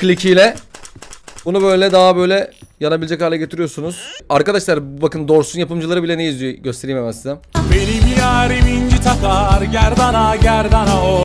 klikiyle bunu böyle daha böyle yanabilecek hale getiriyorsunuz. Arkadaşlar bakın Dors'un yapımcıları bile ne izliyor göstereyim hemen size. Benim yarim inci takar gerdana gerdana o